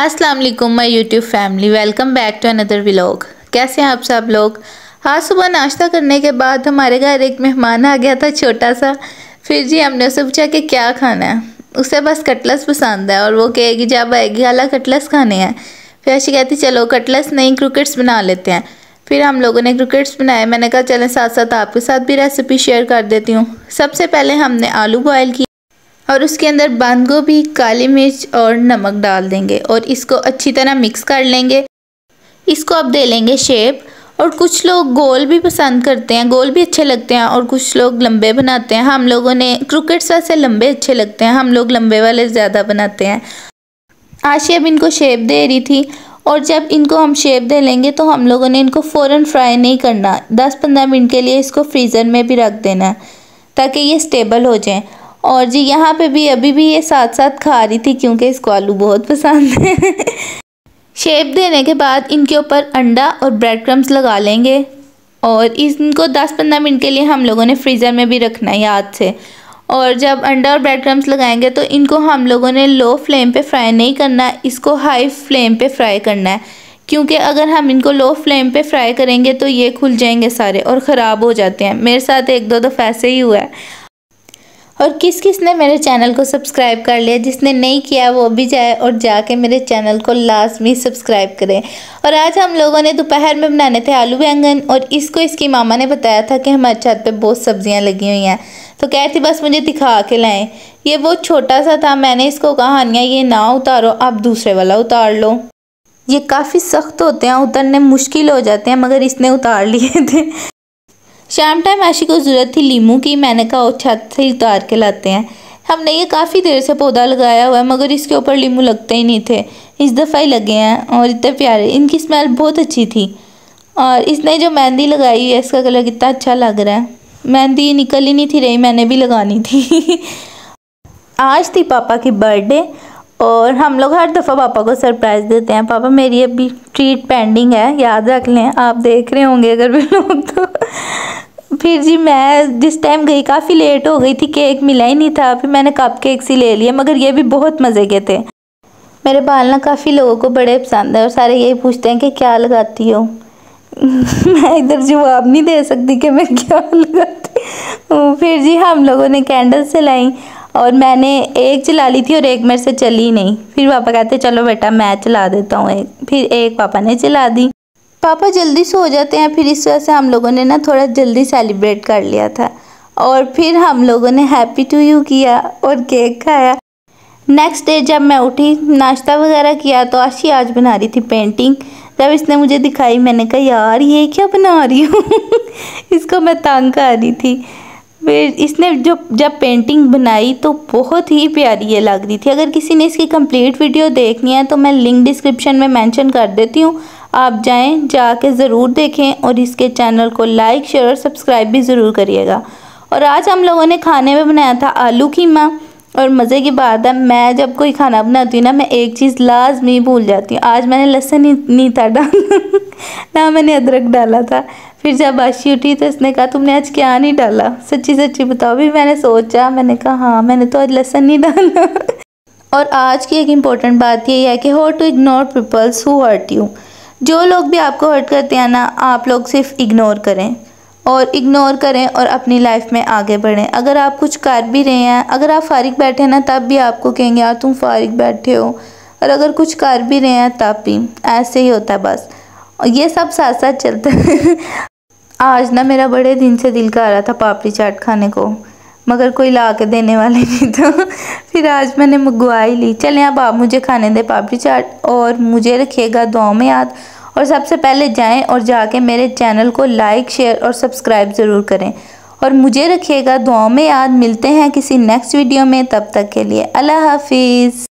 अस्सलाम वालेकुम my YouTube family. Welcome back to another vlog. कैसे हैं आप सब लोग? आज सुबह नाश्ता करने के बाद हमारे घर एक मेहमान आ गया था छोटा सा फिर जी हमने उससे पूछा कि क्या खाना है? उसे बस कटलस पसंद है और वो कहेगी, जब आएगी अला कटलस खाने हैं? फिर ऐसी कहती, चलो, कटलस नहीं, क्रिकेट्स बना लेते हैं। फिर हम लोगों ने क्रिकेट्स बनाए। मैंने कहा, चलें साथ साथ आपके साथ भी रेसिपी शेयर कर देती हूँ। सबसे पहले हमने आलू बॉयल किया और उसके अंदर बंद गोभी, काली मिर्च और नमक डाल देंगे और इसको अच्छी तरह मिक्स कर लेंगे। इसको अब दे लेंगे शेप और कुछ लोग गोल भी पसंद करते हैं, गोल भी अच्छे लगते हैं और कुछ लोग लंबे बनाते हैं। हम लोगों ने क्रिकेट्स वैसे लंबे अच्छे लगते हैं, हम लोग लंबे वाले ज़्यादा बनाते हैं। आशी अब इनको शेप दे रही थी और जब इनको हम शेप दे लेंगे तो हम लोगों ने इनको फ़ौरन फ्राई नहीं करना। 10-15 मिनट के लिए इसको फ्रीज़र में भी रख देना ताकि ये स्टेबल हो जाएँ। और जी, यहाँ पे भी अभी भी ये साथ साथ खा रही थी क्योंकि इसको आलू बहुत पसंद है। शेप देने के बाद इनके ऊपर अंडा और ब्रेड क्रम्स लगा लेंगे। और इनको 10-15 मिनट के लिए हम लोगों ने फ्रीज़र में भी रखना है, याद से। और जब अंडा और ब्रेड क्रम्स लगाएँगे तो इनको हम लोगों ने लो फ्लेम पे फ्राई नहीं करना इसको हाई फ्लेम पे फ्राई करना है। क्योंकि अगर हम इनको लो फ्लेम पे फ्राई करेंगे तो ये खुल जाएँगे सारे और ख़राब हो जाते हैं। मेरे साथ एक दो दफ़ा ऐसे ही हुआ है। और किस किस ने मेरे चैनल को सब्सक्राइब कर लिया, जिसने नहीं किया वो भी जाए और जाके मेरे चैनल को लाजमी सब्सक्राइब करें। और आज हम लोगों ने दोपहर में बनाने थे आलू बैंगन और इसको इसकी मामा ने बताया था कि हमारे छत पे बहुत सब्ज़ियाँ लगी हुई हैं। तो कह कहती, बस मुझे दिखा के लाएँ। ये बहुत छोटा सा था, मैंने इसको कहा, हानिया, ये ना उतारो, आप दूसरे वाला उतार लो। ये काफ़ी सख्त होते हैं, उतरने मुश्किल हो जाते हैं, मगर इसने उतार लिए थे। शाम टाइम आशी को ज़रूरत थी लीमू की? मैंने कहा और छत से उतार के लाते हैं। हमने ये काफ़ी देर से पौधा लगाया हुआ है, मगर इसके ऊपर लीमू लगते ही नहीं थे। इस दफ़ा ही लगे हैं और इतने प्यारे। इनकी स्मेल बहुत अच्छी थी। और इसने जो मेहंदी लगाई है, इसका कलर कितना अच्छा लग रहा है। मेहंदी निकल ही नहीं थी रही, मैंने भी लगानी थी। आज थी पापा की बर्थडे और हम लोग हर दफ़ा पापा को सरप्राइज़ देते हैं। पापा, मेरी अभी ट्रीट पेंडिंग है, याद रख लें। आप देख रहे होंगे अगर भी लोग तो। फिर जी मैं जिस टाइम गई, काफ़ी लेट हो गई थी केक मिला ही नहीं था। फिर मैंने कप केक ही ले लिया मगर ये भी बहुत मज़े के थे। मेरे बाल ना काफ़ी लोगों को बड़े पसंद है और सारे यही पूछते हैं कि क्या लगाती हो? मैं इधर जवाब नहीं दे सकती कि मैं क्या लगाती हूँ। फिर जी हम लोगों ने कैंडल चलाई और मैंने एक चला ली थी और एक मेरे से चली नहीं। फिर पापा कहते, चलो बेटा, मैं चला देता हूँ एक। फिर एक पापा ने चला दी। पापा जल्दी सो जाते हैं, फिर इस वजह से हम लोगों ने ना थोड़ा जल्दी सेलिब्रेट कर लिया था। और फिर हम लोगों ने हैप्पी टू यू किया और केक खाया। नेक्स्ट डे जब मैं उठी, नाश्ता वगैरह किया तो आशी आज बना रही थी पेंटिंग जब इसने मुझे दिखाई, मैंने कहा, यार, ये क्या बना रही हूँ? इसको मैं तंग कर रही थी। फिर इसने जो, जब पेंटिंग बनाई तो बहुत ही प्यारी ये लग रही थी। अगर किसी ने इसकी कंप्लीट वीडियो देखनी है तो मैं लिंक डिस्क्रिप्शन में मेंशन कर देती हूँ। आप जाएँ, जाके ज़रूर देखें और इसके चैनल को लाइक, शेयर और सब्सक्राइब भी ज़रूर करिएगा। और आज हम लोगों ने खाने में बनाया था आलू कीमा और मज़े की बात है, मैं जब कोई खाना बनाती हूँ ना, मैं एक चीज़ लाजमी भूल जाती हूँ। आज मैंने लहसुन नहीं था डाला, ना मैंने अदरक डाला था। फिर जब आशी उठी तो इसने कहा, तुमने आज क्या नहीं डाला? सच्ची सच्ची, बताओ भी, मैंने सोचा, मैंने कहा हाँ मैंने तो आज लहसुन नहीं डाला। और आज की एक इम्पोर्टेंट बात ये है कि how to ignore peoples who hurt you जो लोग भी आपको हर्ट करते हैं ना, आप लोग सिर्फ़ इग्नोर करें और इग्नोर करें और अपनी लाइफ में आगे बढ़ें। अगर आप कुछ कर भी रहे हैं, अगर आप फारिग बैठे हैं ना, तब भी आपको कहेंगे, यार, तुम फारिग बैठे हो। और अगर कुछ कर भी रहे हैं, तब भी। ऐसे ही होता है बस। और ये सब साथ साथ चलता है। आज ना मेरा बड़े दिन से दिल कर रहा था पापड़ी चाट खाने को। मगर कोई ला के देने वाले नहीं तो फिर आज मैंने मंगवा ही ली। चलें अब आप मुझे खाने दें, पापड़ी चाट, और मुझे रखिएगा दुआ में याद। और सबसे पहले जाएँ और जाके मेरे चैनल को लाइक शेयर और सब्सक्राइब ज़रूर करें। और मुझे रखिएगा दुआ में याद। मिलते हैं किसी नेक्स्ट वीडियो में। तब तक के लिए अल्लाह हाफिज़।